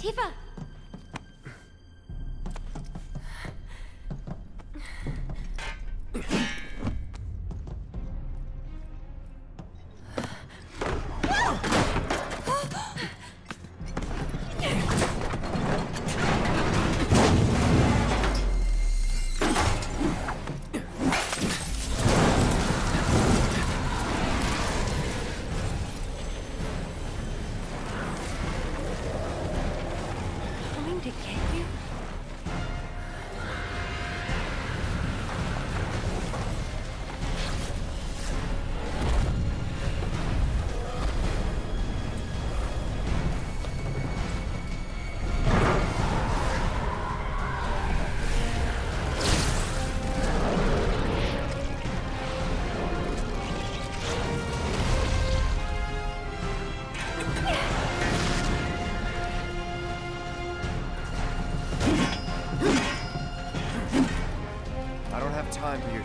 Tifa!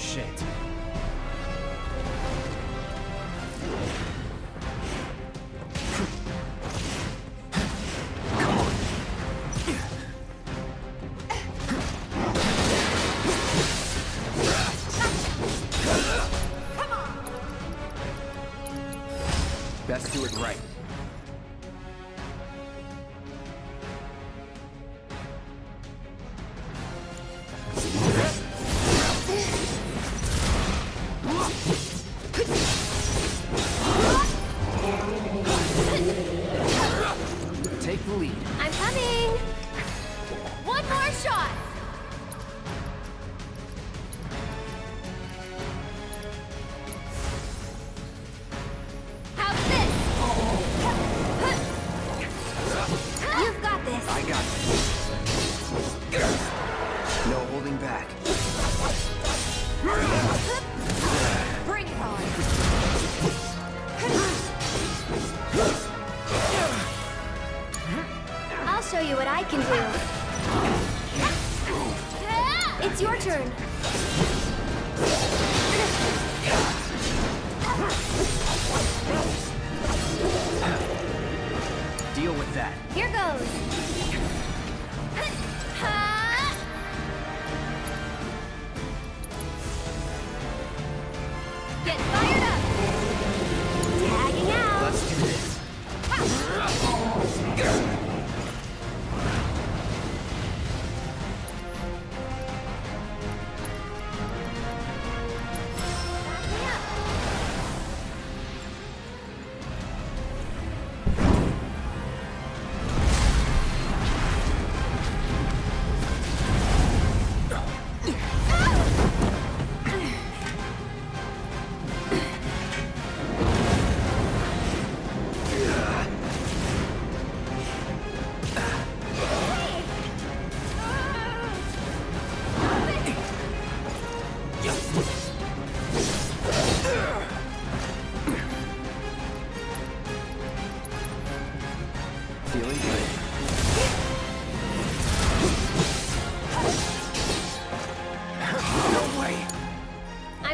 Shit. You what I can do. It's your turn. Deal with that. Here goes.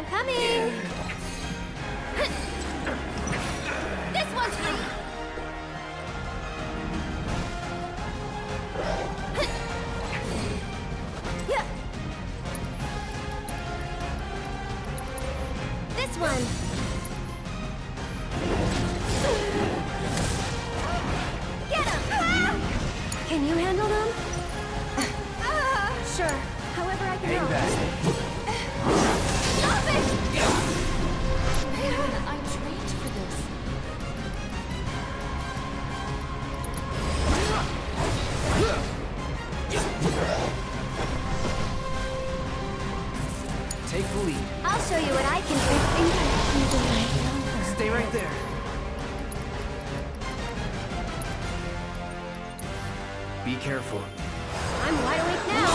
Coming. This one's for you. Yeah. This one. Get him! Can you handle them? Ah. Sure. However I can Hang help. back. Lead. I'll show you what I can do. think I can do it. Stay right there. Be careful. I'm wide awake now.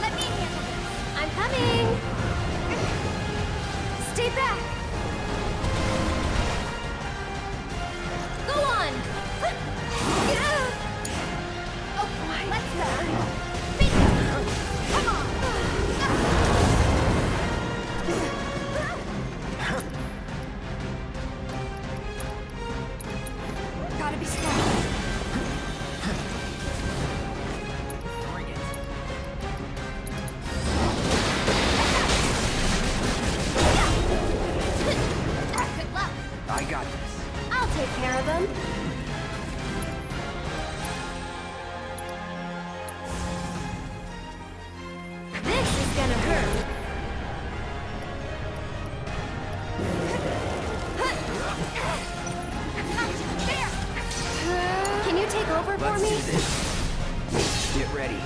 Let me handle this. I'm coming. Stay back. I got this. I'll take care of them. This is gonna hurt. Can you take over Let's for me? Do this. Get ready.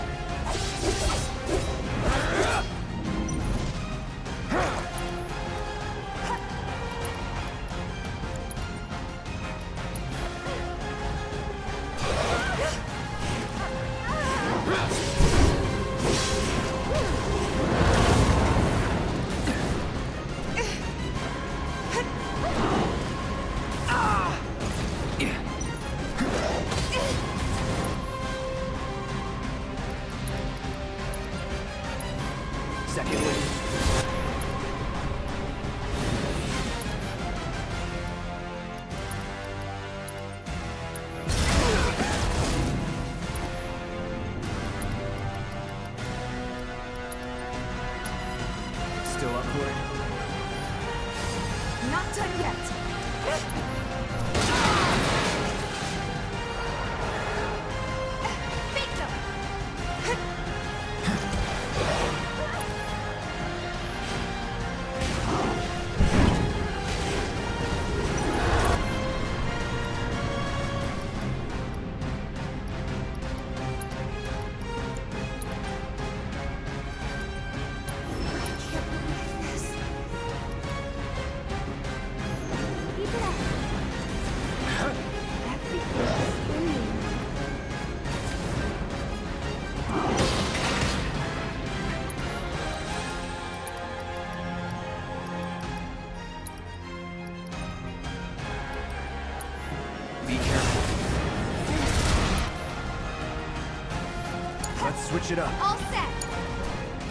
Switch it up. All set.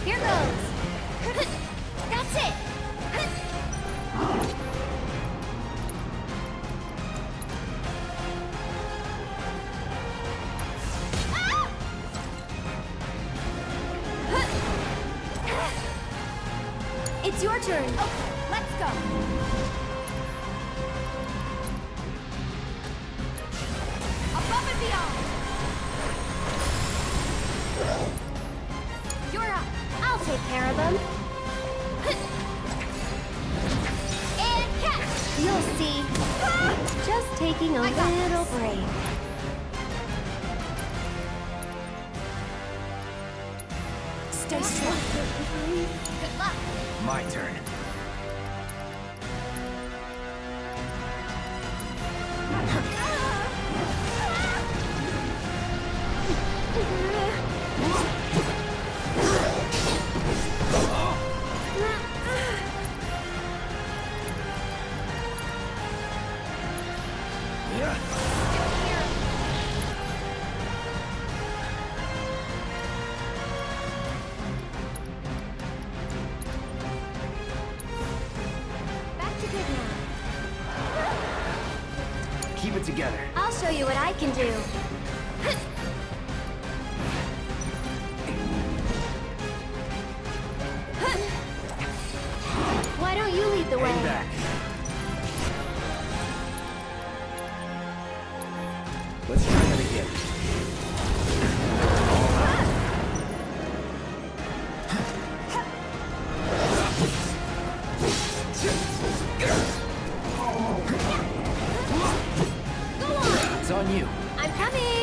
Here goes. That's it. It's your turn. Okay, let's go. Care of them. And catch. You'll see. Just taking a I got little Oh, break. Stay strong. Good luck. My turn. It together. I'll show you what I can do. Why don't you lead the way? Back. On! You. I'm coming!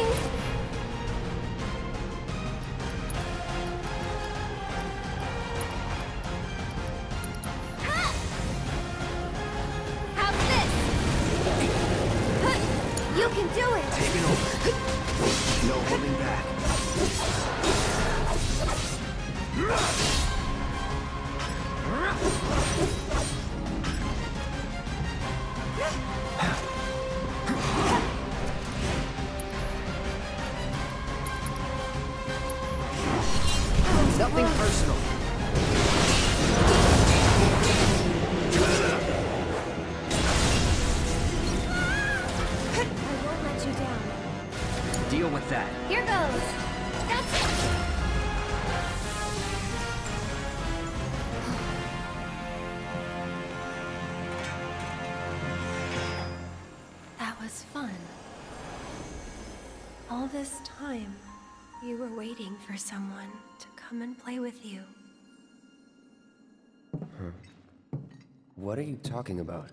that. Here goes. That's it. That was fun. All this time, you were waiting for someone to come and play with you. Huh. What are you talking about?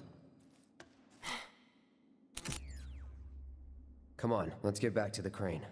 Come on, let's get back to the crane.